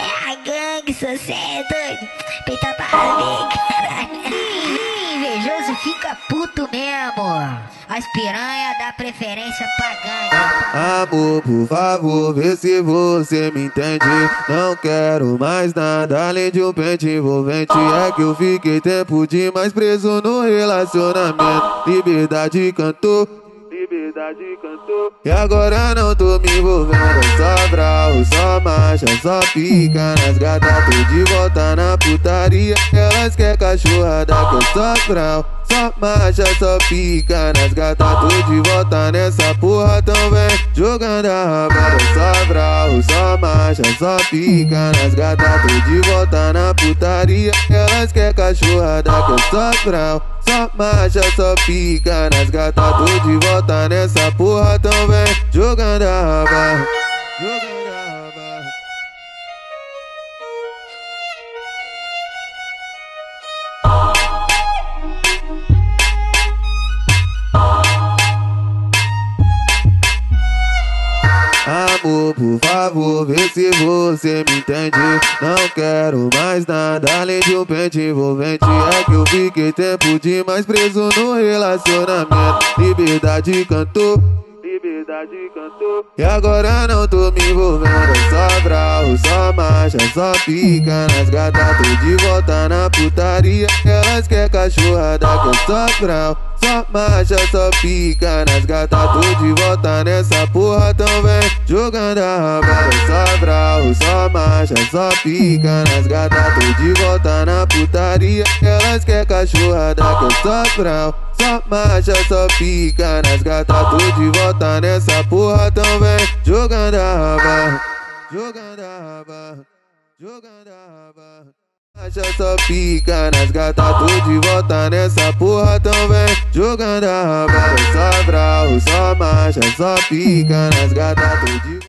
É a gangue, sou cê doido. Peita pra mim. Invejoso fica puto mesmo. As piranha dá preferência pra gangue. Ah, Amor, por favor, vê se você me entende. Não quero mais nada além de um pente envolvente. É que eu fiquei tempo demais preso no relacionamento. Liberdade cantou cantou. E agora não tô me envolvendo, só brau, só marcha, só pica nas gatas. Tô de volta na putaria, elas quer cachorrada que eu só brau. Marcha, só pica nas gatas. Tô de volta nessa porra, vem jogando a raba. Só brau, só marcha, só pica nas gatas. Tô de volta na putaria, elas quer cachorrada que eu só brau. Só marcha, só pica nas gatas. Tô de volta nessa porra, vem jogando a raba. Amor, por favor, vê se você me entende. Não quero mais nada além de um pente envolvente. É que eu fiquei tempo demais preso no relacionamento. Liberdade cantou. E agora não tô me envolvendo. Só brau, só marcha, só pica nas gatas. Tô de volta na putaria. Elas quer cachorrada que eu só brau. Só marcha, só pica nas gatas. Tô de volta nessa porra, tão vem jogando a raba. Só brau, só marcha, só pica nas gatas. Tô de volta na putaria. Elas quer cachorrada que eu só brau. Só marcha, só pica nas gatas. Tô de volta nessa porra, vem jogando a raba. Jogando a raba. Jogando a raba. Marcha só pica nas gatas, tô de volta nessa porra, vem jogando a raba. Só brau, só marcha, só pica nas gatas, tô de